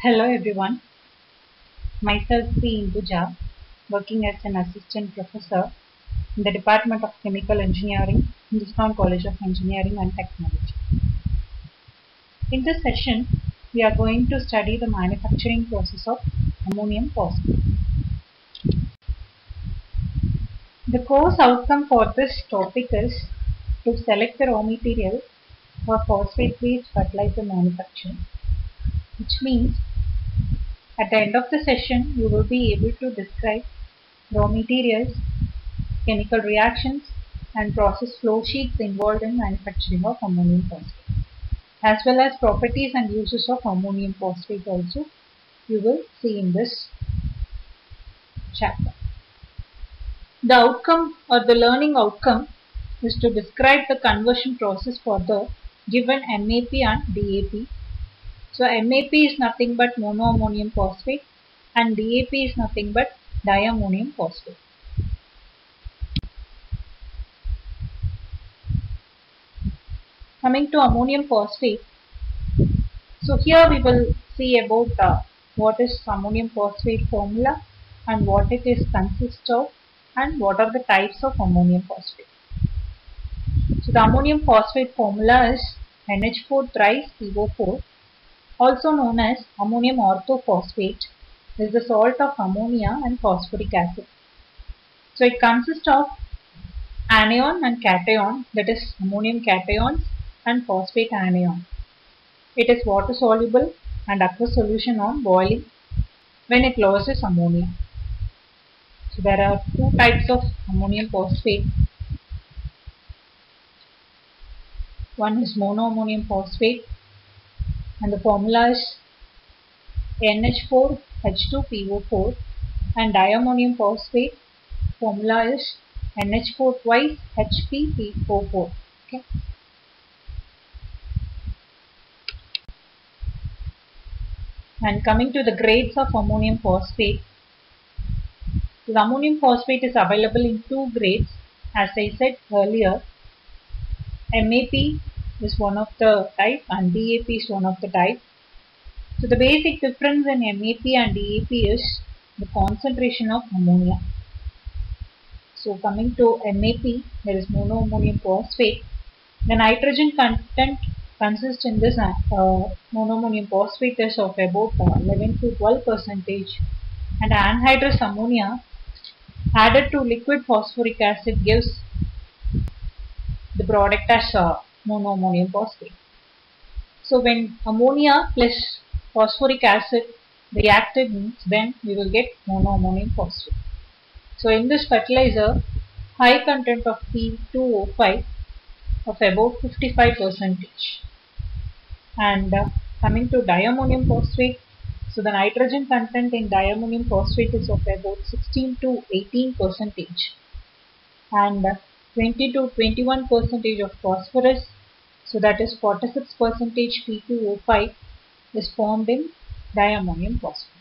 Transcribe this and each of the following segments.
Hello everyone. Myself P. Induja, working as an assistant professor in the Department of Chemical Engineering, Hindusthan College of Engineering and Technology. In this session, we are going to study the manufacturing process of ammonium phosphate. The course outcome for this topic is to select the raw material for phosphate-based fertilizer manufacturing, which means at the end of the session you will be able to describe raw materials, chemical reactions and process flow sheets involved in manufacturing of ammonium phosphate as well as properties and uses of ammonium phosphate also you will see in this chapter. The outcome or the learning outcome is to describe the conversion process for the given MAP and DAP. So MAP is nothing but monoammonium phosphate and DAP is nothing but diammonium phosphate. Coming to ammonium phosphate. So here we will see about uh, what is ammonium phosphate formula and what it is consists of and what are the types of ammonium phosphate. So the ammonium phosphate formula is NH4 thrice PO4 also known as ammonium orthophosphate is the salt of ammonia and phosphoric acid. So it consists of anion and cation that is ammonium cations and phosphate anion. It is water soluble and aqueous solution on boiling when it loses ammonia. So there are two types of ammonium phosphate. One is monoammonium phosphate and the formula is NH4 H2PO4 and diammonium phosphate formula is NH4 twice HPO4. Okay. And coming to the grades of ammonium phosphate, the ammonium phosphate is available in two grades. As I said earlier, MAP is one of the type and DAP is one of the type. So the basic difference in MAP and DAP is the concentration of ammonia. So coming to MAP, there is monoammonium phosphate. The nitrogen content consists in this uh, monoammonium phosphate is of about uh, 11 to 12 percentage and anhydrous ammonia added to liquid phosphoric acid gives the product as uh, monoammonium phosphate. So when ammonia plus phosphoric acid reacted means then we will get monoammonium phosphate. So in this fertilizer high content of P2O5 of about 55 percentage and uh, coming to diammonium phosphate so the nitrogen content in diammonium phosphate is of about 16 to 18 percentage and uh, 20 to 21 percentage of phosphorus so that is 46 percentage P2O5 is formed in diammonium phosphate.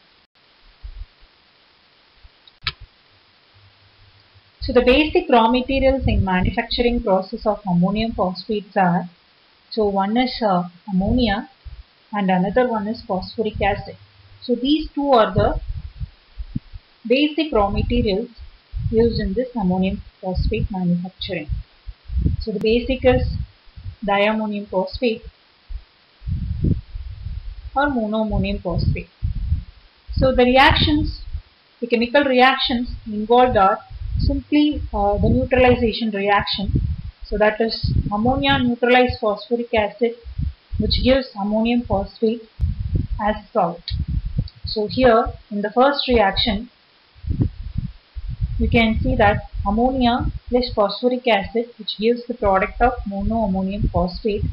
So the basic raw materials in manufacturing process of ammonium phosphates are so one is uh, ammonia and another one is phosphoric acid. So these two are the basic raw materials used in this ammonium phosphate manufacturing. So the basic is diammonium phosphate or monoammonium phosphate. So the reactions, the chemical reactions involved are simply uh, the neutralization reaction. So that is ammonia neutralized phosphoric acid which gives ammonium phosphate as salt. So here in the first reaction you can see that ammonia plus phosphoric acid which gives the product of monoammonium phosphate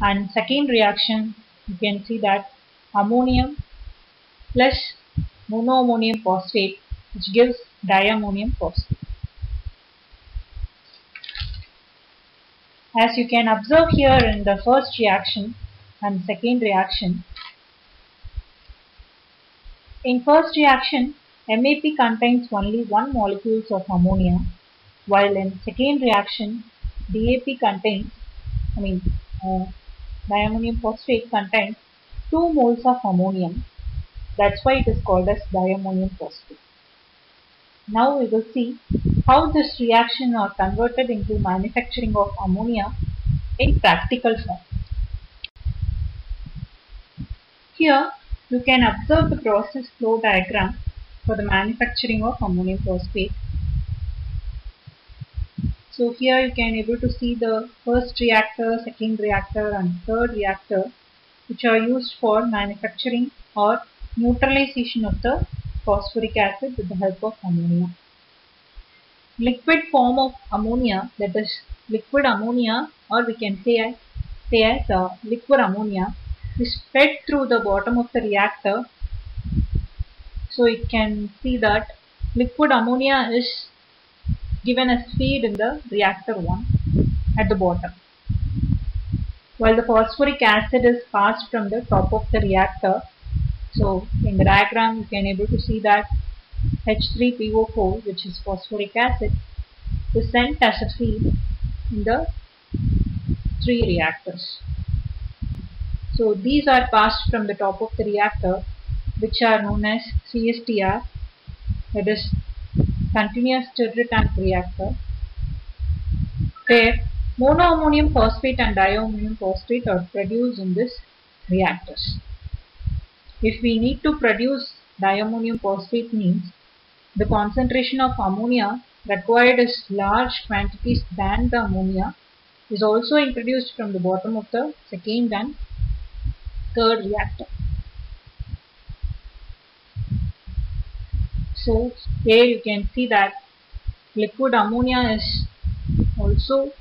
and second reaction you can see that ammonium plus monoammonium phosphate which gives diammonium phosphate. As you can observe here in the first reaction and second reaction, in first reaction MAP contains only one molecules of ammonia while in second reaction DAP contains, I mean uh, diammonium phosphate contains 2 moles of ammonium. That's why it is called as diammonium phosphate. Now we will see how this reaction are converted into manufacturing of ammonia in practical form. Here you can observe the process flow diagram for the manufacturing of ammonium phosphate. So here you can able to see the first reactor, second reactor and third reactor which are used for manufacturing or neutralization of the phosphoric acid with the help of ammonia. Liquid form of ammonia that is liquid ammonia or we can say, say as uh, liquid ammonia is fed through the bottom of the reactor. So you can see that liquid ammonia is given as feed in the reactor 1 at the bottom. While the phosphoric acid is passed from the top of the reactor. So in the diagram you can able to see that H3PO4 which is phosphoric acid is sent as a feed in the three reactors. So these are passed from the top of the reactor which are known as CSTR that is continuous stirred tank reactor where monoammonium phosphate and diammonium phosphate are produced in this reactors. If we need to produce diammonium phosphate means the concentration of ammonia required is large quantities than the ammonia is also introduced from the bottom of the second and third reactor. So here you can see that liquid ammonia is also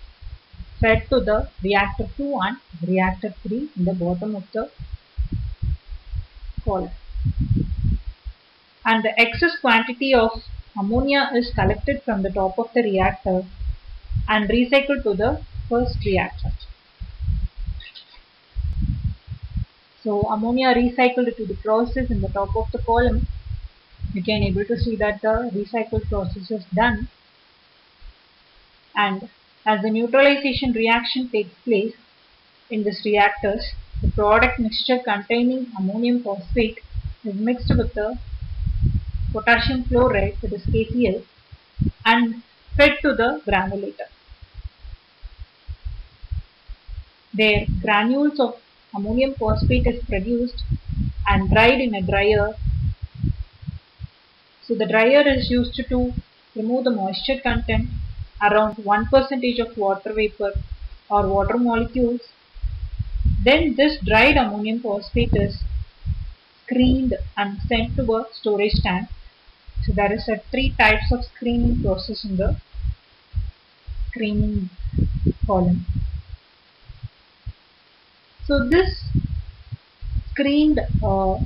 fed to the reactor 2 and reactor 3 in the bottom of the column. And the excess quantity of ammonia is collected from the top of the reactor and recycled to the first reactor. So ammonia recycled to the process in the top of the column you can able to see that the recycle process is done and as the neutralization reaction takes place in this reactors the product mixture containing ammonium phosphate is mixed with the potassium chloride that is KCl and fed to the granulator. There granules of ammonium phosphate is produced and dried in a dryer so the dryer is used to remove the moisture content around 1% of water vapor or water molecules. Then this dried ammonium phosphate is screened and sent to a storage tank. So there is a three types of screening process in the screening column. So this screened uh,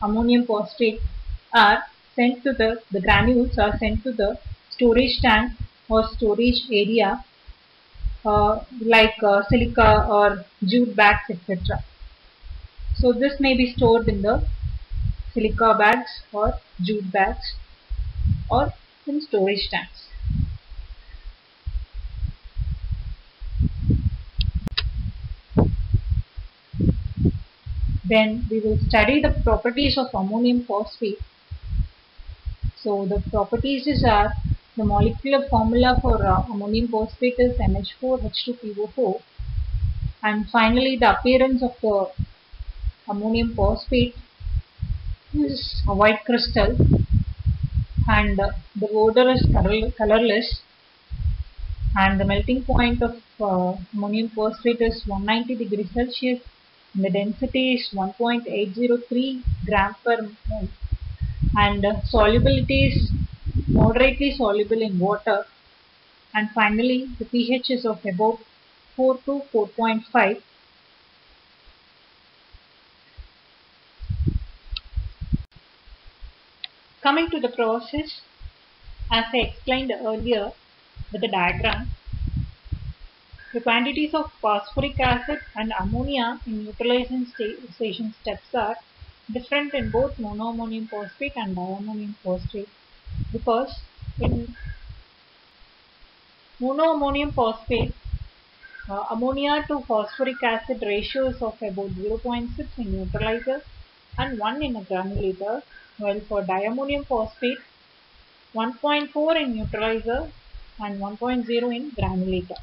ammonium phosphate are sent to the, the granules are sent to the storage tank or storage area uh, like uh, silica or jute bags etc. So this may be stored in the silica bags or jute bags or in storage tanks. Then we will study the properties of ammonium phosphate so the properties are the molecular formula for uh, ammonium phosphate is NH4H2PO4 and finally the appearance of the ammonium phosphate is a white crystal. And uh, the odor is colorless. And the melting point of uh, ammonium phosphate is 190 degrees Celsius. And the density is 1.803 gram per mole and solubility is moderately soluble in water. And finally the pH is of about 4 to 4.5 Coming to the process, as I explained earlier with the diagram, the quantities of phosphoric acid and ammonia in neutralization steps are different in both monoammonium phosphate and diammonium phosphate because in monoammonium phosphate uh, ammonia to phosphoric acid ratios of about 0.6 in neutralizer and 1 in a granulator while for diammonium phosphate 1.4 in neutralizer and 1.0 in granulator.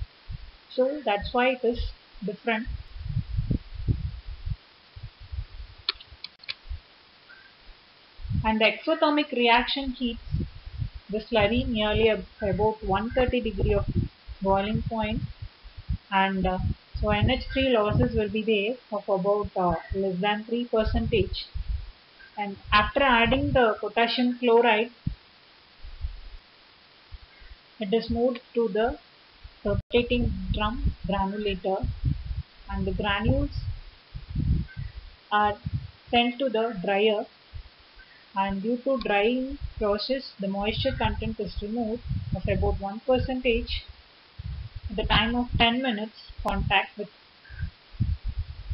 So that's why it is different. And the exothermic reaction heats the slurry nearly about 130 degree of boiling point. And uh, so NH3 losses will be there of about uh, less than 3 percentage. And after adding the potassium chloride it is moved to the rotating drum granulator. And the granules are sent to the dryer and due to drying process the moisture content is removed of about 1 percentage at the time of 10 minutes contact with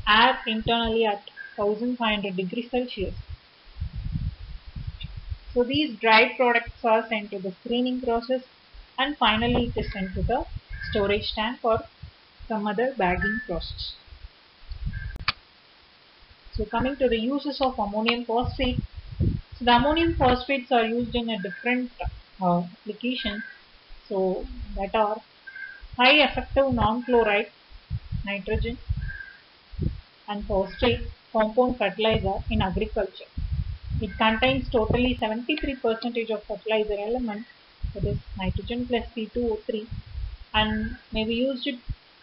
air internally at 1500 degrees Celsius. So these dried products are sent to the screening process and finally it is sent to the storage tank or some other bagging process. So coming to the uses of ammonium phosphate. The ammonium phosphates are used in a different uh. So that are high effective non-chloride nitrogen and phosphate compound fertilizer in agriculture. It contains totally 73% of fertilizer element that is nitrogen plus P2O3 and may be used it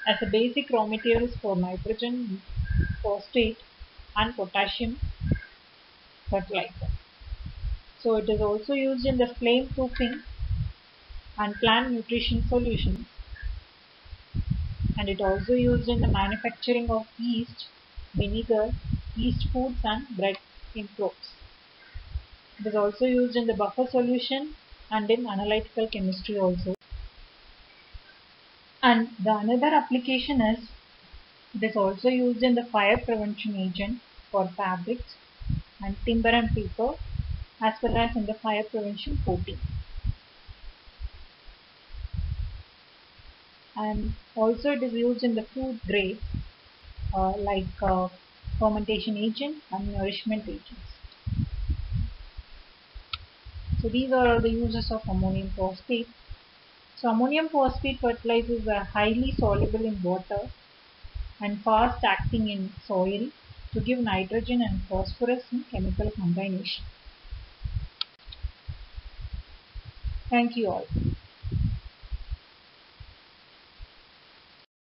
as a basic raw materials for nitrogen, phosphate and potassium fertilizer. So it is also used in the flame proofing and plant nutrition solutions and it also used in the manufacturing of yeast, vinegar, yeast foods and bread in improves. It is also used in the buffer solution and in analytical chemistry also. And the another application is it is also used in the fire prevention agent for fabrics and timber and paper as well as in the fire prevention coating. And also it is used in the food grade uh, like uh, fermentation agent and nourishment agents. So these are all the uses of ammonium phosphate. So ammonium phosphate fertilizers are highly soluble in water and fast acting in soil to give nitrogen and phosphorus in chemical combination. Thank you all.